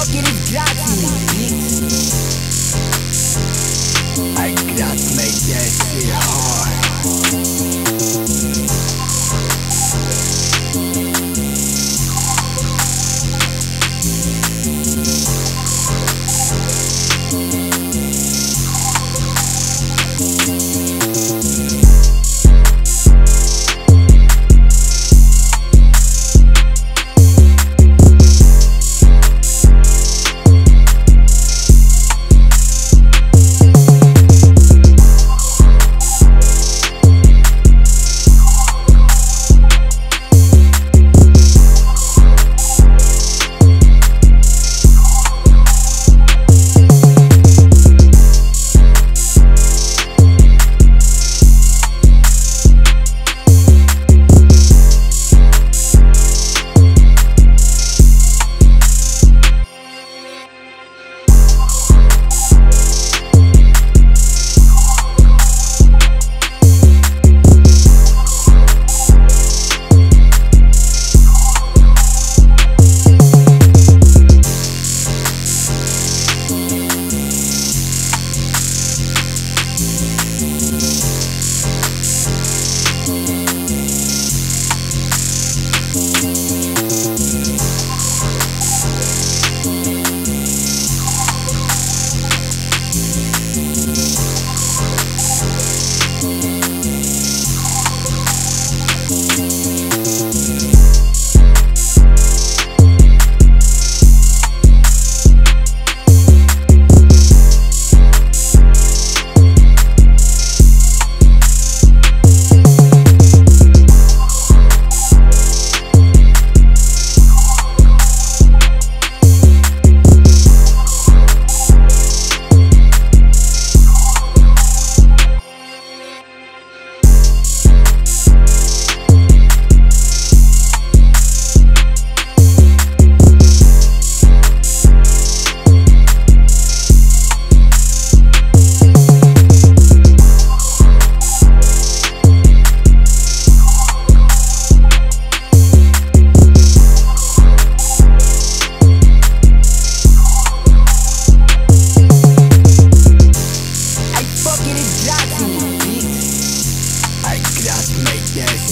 fucking is gratis, bitch. I got shit hard. yes.